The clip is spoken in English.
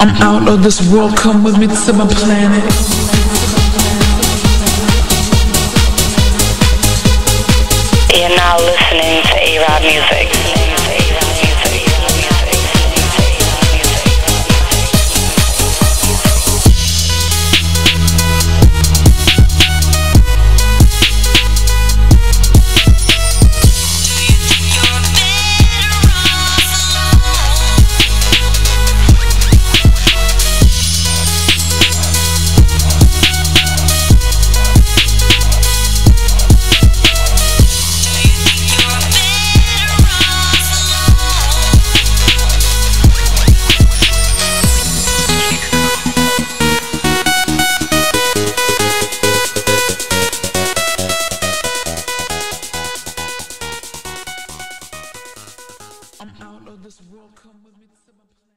I'm out of this world, come with me to my planet. You're now listening to Araab Muzik. I'm out of this world. Come with me to my place.